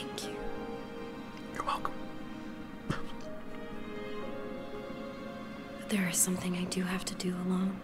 Thank you. You're welcome. There is something I do have to do alone.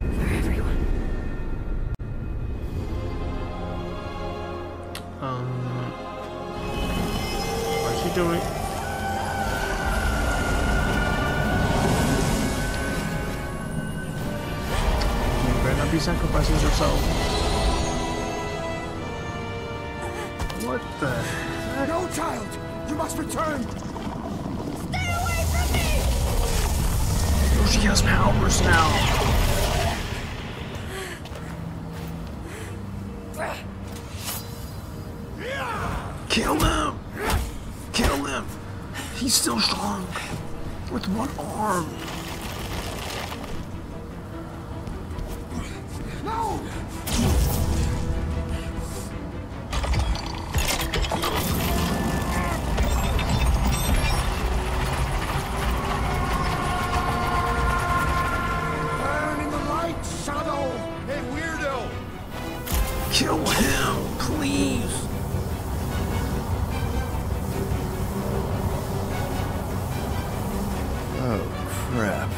For everyone. Um, what's he doing? You better not be sacrificing yourself. What the heck? No, child! You must return! Stay away from me! Oh, she has powers now. Kill him! Kill him! He's still strong. With one arm. Kill him, please. Oh, crap.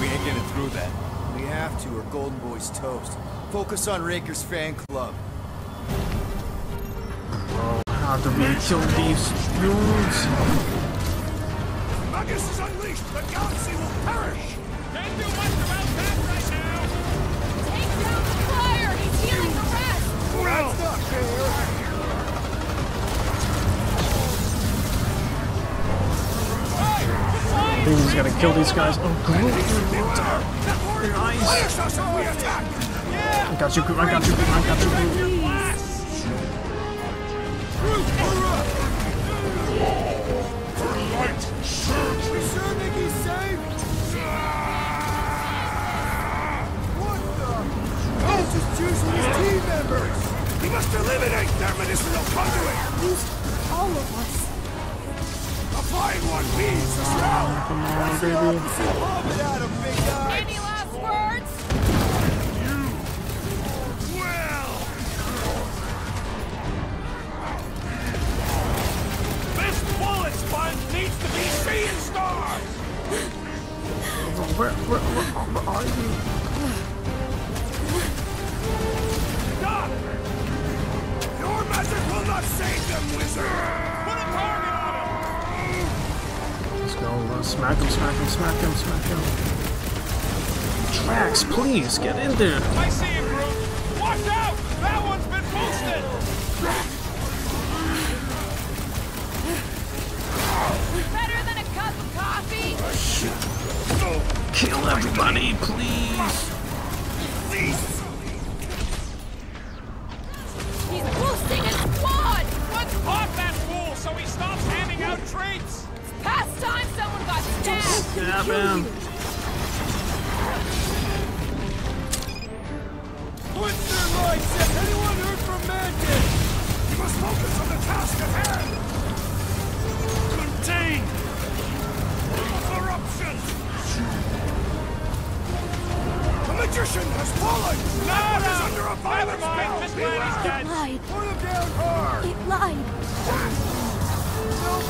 We ain't getting through that. We have to, or Golden Boy's toast. Focus on Raker's fan club. Bro, how do we kill these dudes? Magus is unleashed! The galaxy will perish! Can't do much about that right now. I think he's gotta kill these guys. Oh, up. Nice. I got you. I got you. I got you, choosing his team members! He must eliminate their medicinal conduit! Used all of us. A Applying one beads as well! Come on, What's the baby. Let's go. Smack him, smack him, smack him, smack him. Drax, please, get in there. I see him, Groot. Watch out! That one's been boosted. Better than a cup of coffee? Kill everybody, please. He's Stab him. What's their mindset? Anyone heard from Mantis? You must focus on the task at hand! Contain! Corruption! The magician has fallen! No, Edward is under a violent spell! Dead. Lied. It lied.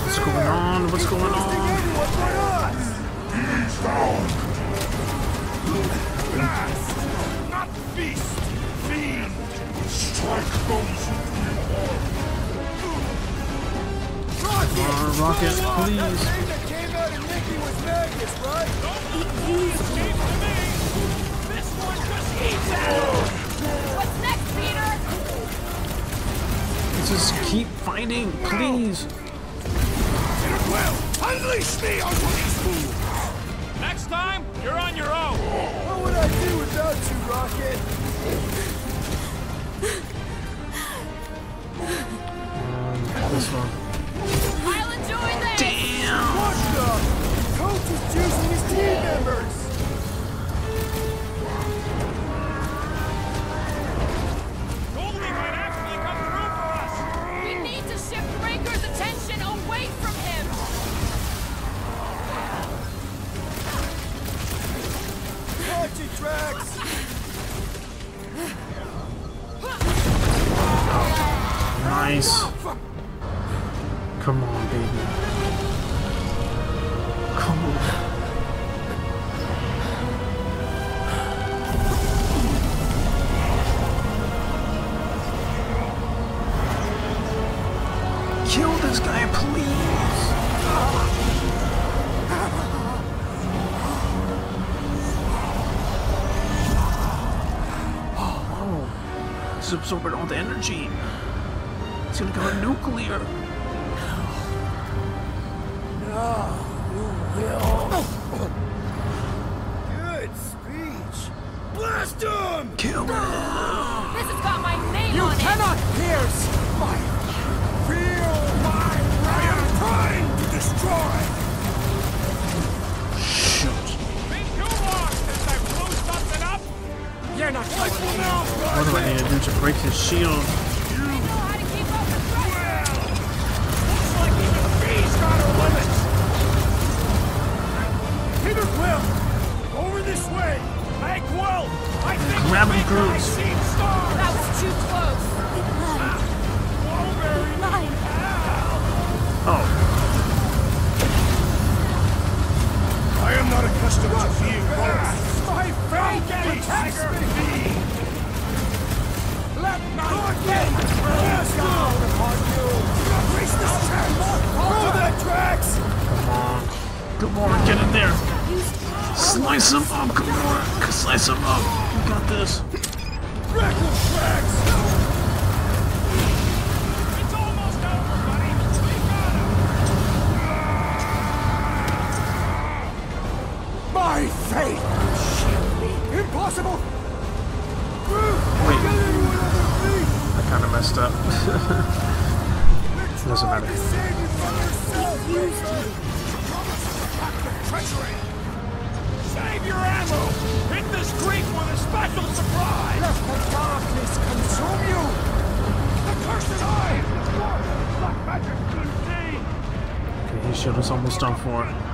What's going on? What's going on? Anyone but us! Blast! Not beast! Fiend! Strike those Rocket, please. thing that came out of Mickey was Magus, right? Escape to me. This one just eats at him. What's next, Peter? Just keep fighting, please. Well, unleash me onto these fools! Next time, you're on your own. What would I do without you, Rocket? Um, this one. tracks! Nice. Come on, baby. Come on. It's absorbing all the energy. It's gonna go nuclear. Good speech. Blast him! Kill him! This has got my name You on cannot pierce 形容。Slice him up. Uh, you got this. Reckle tracks. It's almost over, buddy. We got him. My me. Impossible. Wait. I kind of messed up. Doesn't matter. Treachery. Save your ammo! Hit this creek with a special surprise! Let the darkness consume you. The cursed eye. Black magic couldn't see. Okay, his shield is almost done for.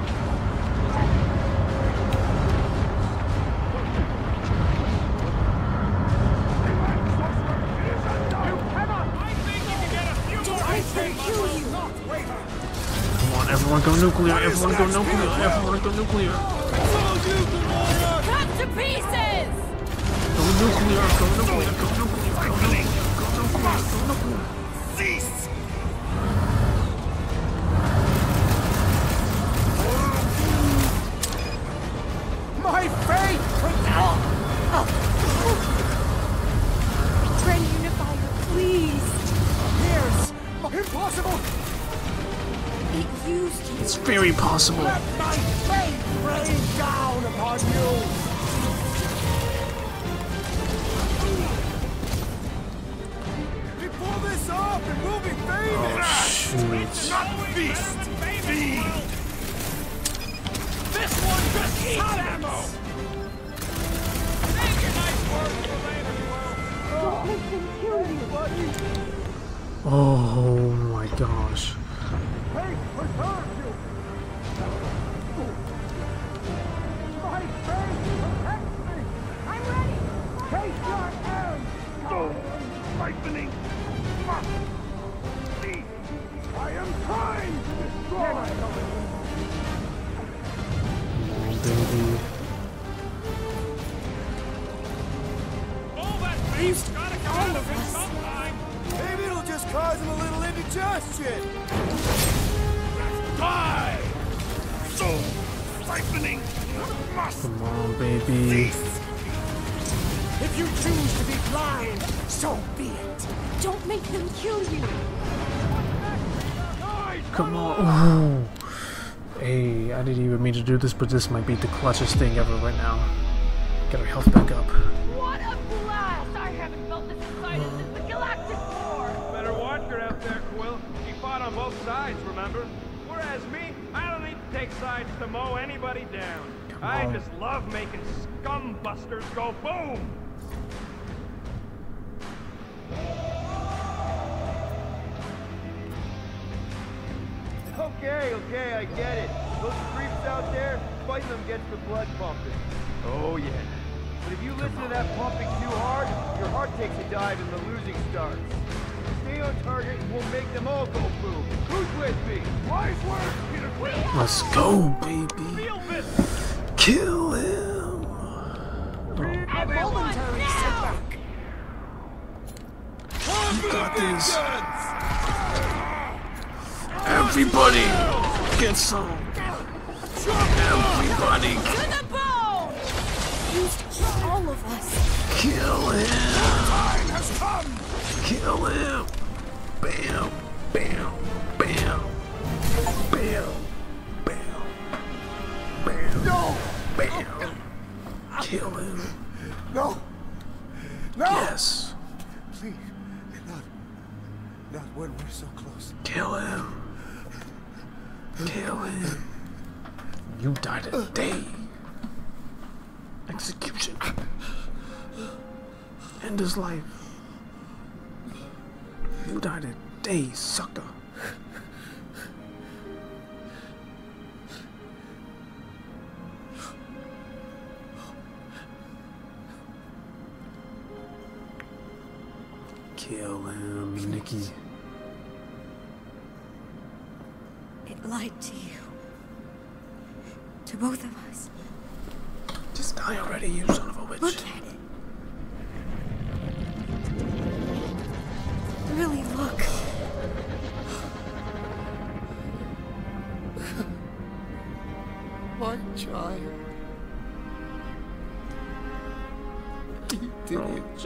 On, everyone go nuclear. Everyone go nuclear. Everyone go nuclear. Cut to pieces! Go nuclear. Go nuclear. Go nuclear. Go nuclear. Go nuclear. Go nuclear. Cease. My fate. Grand we'll be. Shoot. Not feast. This one just eats ammo! Save your nice words for later, Quill. Oh my gosh. Fate preserve Maybe it'll just cause him a little indigestion. Die! So ripening. Must Come on, baby. If you choose to be blind, so be it. Don't make them kill you. Come on. Ooh. Hey, I didn't even mean to do this, but this might be the clutchest thing ever right now. Get our health back up. Take sides to mow anybody down. I on. just love making scumbusters go boom! Okay, okay, I get it. Those creeps out there, fighting them gets the blood pumping. Oh yeah. But if you listen to that pumping too hard, your heart takes a dive and the losing starts. Stay on target and we'll make them all go boom. Who's with me? Wise words, Peter Quill! Let's go, baby. Kill him. Oh. You got this. Everybody get some. Everybody. All of us. Kill him. Kill him. Bam. Bam. Bam. Bam bam, No! bam. Kill him. No! No! Yes. Please, not, not when we're so close. Kill him. Kill him. You died a day. Execution. End his life. You died a day, sucker. Him, It lied to you. To both of us. Just die already, you son of a witch. Look at it. Really look.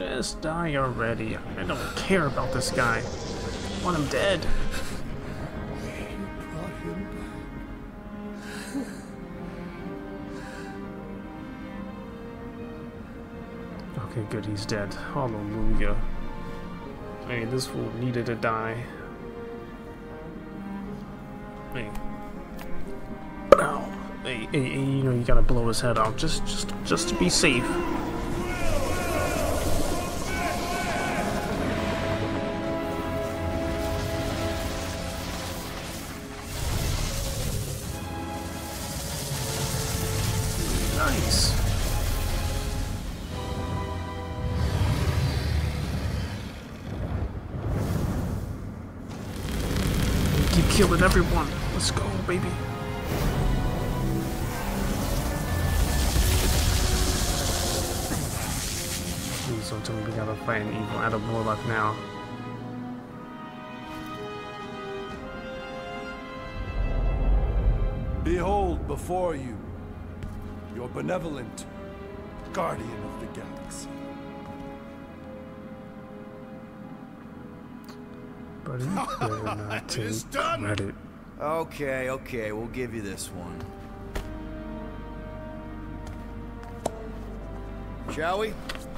Just die already. I don't care about this guy. I want him dead. Okay, good, he's dead. Hallelujah. Hey, this fool needed to die. Hey. Ow. Hey, hey, hey, you know you gotta blow his head off just, just, just to be safe. Killing everyone. Let's go, baby. Please don't tell me we gotta fight an evil Adam Warlock now. Behold before you your benevolent guardian of the galaxy. But you better not take It's done. credit. Okay, okay, we'll give you this one. Shall we?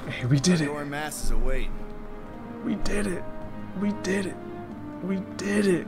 Hey, we did it. Your masses await. We did it. We did it. We did it.